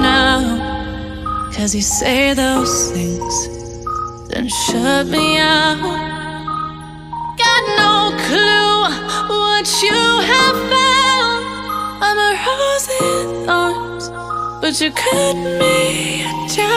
Now, cause you say those things, then shut me out. Got no clue what you have found. I'm a rose in thorns, but you cut me down.